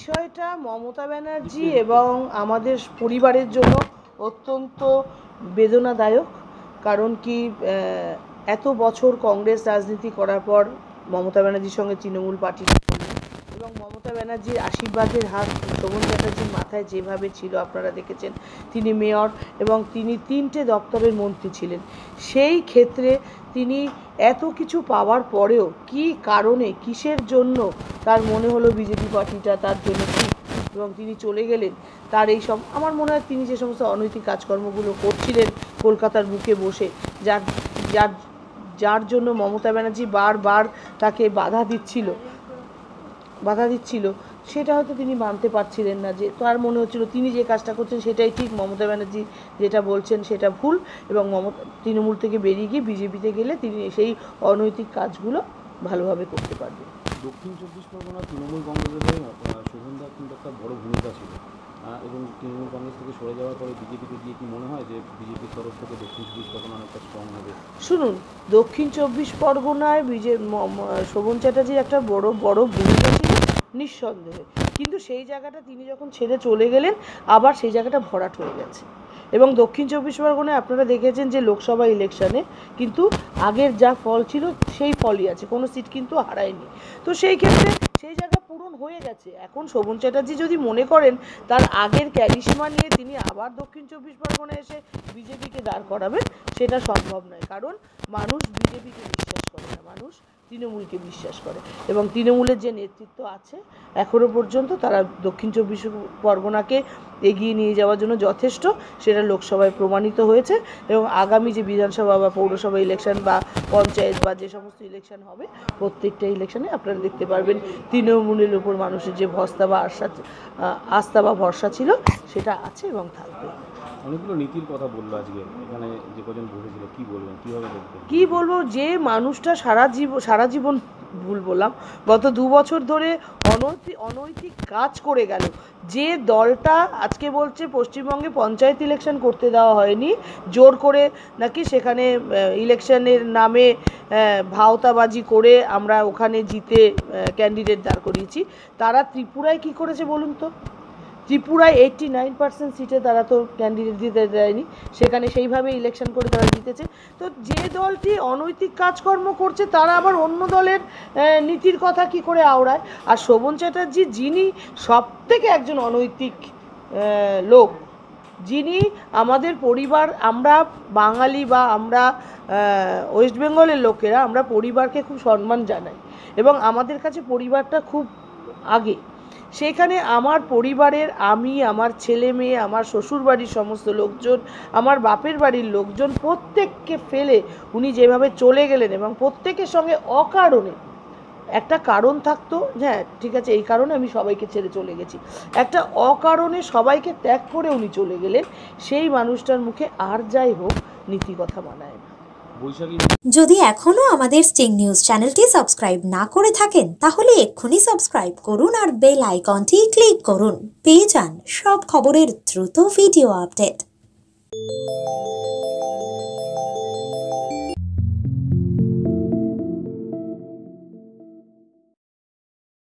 বিষয়টা মমতা ব্যানার্জি এবং আমাদের পরিবারের জন্য অত্যন্ত বেদনাদায়ক। কারণ কি এত বছর কংগ্রেস রাজনীতি করার পর মমতা ব্যানার্জির সঙ্গে তৃণমূল পার্টি এবং মমতা ব্যানার্জির আশীর্বাদের হাত শোভন ব্যানার্জির মাথায় যেভাবে ছিল, আপনারা দেখেছেন, তিনি মেয়র এবং তিনি তিনটে দপ্তরের মন্ত্রী ছিলেন। সেই ক্ষেত্রে তিনি এত কিছু পাওয়ার পরেও কি কারণে, কিসের জন্য তার মনে হলো বিজেপি পার্টিটা তার জন্য ঠিক এবং তিনি চলে গেলেন, তার এই সব আমার মনে হয় তিনি যে সমস্ত অনৈতিক কাজকর্মগুলো করছিলেন কলকাতার বুকে বসে, যার যার যার জন্য মমতা ব্যানার্জি বারবার তাকে বাধা দিচ্ছিল। বাধা দিচ্ছিল, সেটা হয়তো তিনি মানতে পারছিলেন না যে, তার মনে হচ্ছিল তিনি যে কাজটা করছেন সেটাই ঠিক, মমতা ব্যানার্জি যেটা বলছেন সেটা ভুল এবং মমতা, তৃণমূল থেকে বেরিয়ে গিয়ে বিজেপিতে গেলে তিনি সেই অনৈতিক কাজগুলো ভালোভাবে করতে পারবেন। দক্ষিণ চব্বিশ পরগনা তৃণমূল কংগ্রেসের শোভনদার কিন্তু একটা বড় ভূমিকা ছিল। এবং তৃণমূল কংগ্রেস থেকে সরে যাওয়ার পরে বিজেপিতে গিয়ে কি মনে হয় যে বিজেপির তরফ থেকে দক্ষিণ চব্বিশ পরগনা অনেকটা স্ট্রং হবে? শুনুন, দক্ষিণ চব্বিশ পরগনায় বিজে শোভন চ্যাটার্জির একটা বড় বড় ভূমিকা ছিল নিঃসন্দেহে। কিন্তু সেই জায়গাটা তিনি যখন ছেড়ে চলে গেলেন, আবার সেই জায়গাটা ভরাট হয়ে গেছে। এবং দক্ষিণ চব্বিশ পরগনায় আপনারা দেখেছেন যে লোকসভা ইলেকশানে কিন্তু আগের যা ফল ছিল, সেই ফলই আছে। কোনো সিট কিন্তু হারায়নি। তো সেই ক্ষেত্রে সেই জায়গা পূরণ হয়ে গেছে। এখন শোভন চ্যাটার্জি যদি মনে করেন, তার আগের ক্যারিশমা নিয়ে তিনি আবার দক্ষিণ চব্বিশ পরগনায় এসে বিজেপিকে দাঁড় করাবেন, সেটা সম্ভব নয়। কারণ মানুষ বিজেপিকে বিশ্বাস করে না। মানুষ তৃণমূলকে বিশ্বাস করে। এবং তৃণমূলের যে নেতৃত্ব আছে এখনও পর্যন্ত তারা দক্ষিণ চব্বিশ পরগনাকে এগিয়ে নিয়ে যাওয়ার জন্য যথেষ্ট। সেটা লোকসভায় প্রমাণিত হয়েছে এবং আগামী যে বিধানসভা বা পৌরসভা ইলেকশন বা পঞ্চায়েত বা যে সমস্ত ইলেকশন হবে প্রত্যেকটা ইলেকশনে আপনারা দেখতে পারবেন তৃণমূলের উপর মানুষের যে ভস্তা বা আহ, আস্থা বা ভরসা ছিল সেটা আছে এবং থাকবে। অনেকগুলো নীতির কথা বলল আজকে এখানে যে কজন বসেছিল কি বলবেন কীভাবে কি বলব যে মানুষটা সারা জীবন সারা জীবন ভুল বললাম গত দু বছর ধরে অনৈতিক অনৈতিক কাজ করে গেল। যে দলটা আজকে বলছে পশ্চিমবঙ্গে পঞ্চায়েত ইলেকশন করতে দেওয়া হয়নি, জোর করে নাকি সেখানে ইলেকশনের নামে ভাওতাবাজি করে আমরা ওখানে জিতে ক্যান্ডিডেট দাঁড় করিয়েছি। তারা ত্রিপুরায় কি করেছে বলুন তো? ত্রিপুরায় এইটটি নাইন পার্সেন্ট সিটে তারা তো ক্যান্ডিডেট দিতে দেয়নি। সেখানে সেইভাবে ইলেকশন করে তারা জিতেছে তো যে দলটি অনৈতিক কাজকর্ম করছে, তারা আবার অন্য দলের নীতির কথা কি করে আওড়ায়? আর শোভন চ্যাটার্জি, যিনি সব থেকে একজন অনৈতিক লোক, যিনি আমাদের পরিবার, আমরা বাঙালি বা আমরা ওয়েস্ট বেঙ্গলের লোকেরা, আমরা পরিবারকে খুব সম্মান জানাই। এবং আমাদের কাছে পরিবারটা খুব আগে। সেখানে আমার পরিবারের আমি, আমার ছেলে মেয়ে, আমার শ্বশুর বাড়ির সমস্ত লোকজন, আমার বাপের বাড়ির লোকজন প্রত্যেককে ফেলে উনি যেভাবে চলে গেলেন এবং প্রত্যেকের সঙ্গে অকারণে একটা কারণ থাকতো হ্যাঁ ঠিক আছে, এই কারণে আমি সবাইকে ছেড়ে চলে গেছি। একটা অকারণে সবাইকে ত্যাগ করে উনি চলে গেলেন, সেই মানুষটার মুখে আর যাই হোক নীতি কথা মানায় না। যদি এখনও আমাদের স্টিং নিউজ চ্যানেলটি সাবস্ক্রাইব না করে থাকেন, তাহলে এক্ষুনি সাবস্ক্রাইব করুন আর বেল আইকনটি ক্লিক করুন। পেয়ে যান সব খবরের দ্রুত ভিডিও আপডেট।